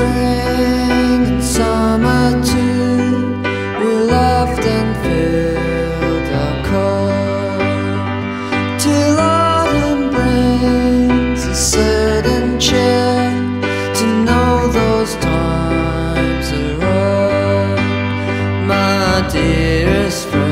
spring and summer too We laughed and filled the cold. Till autumn brings a chill To know those times are o'er My dearest friend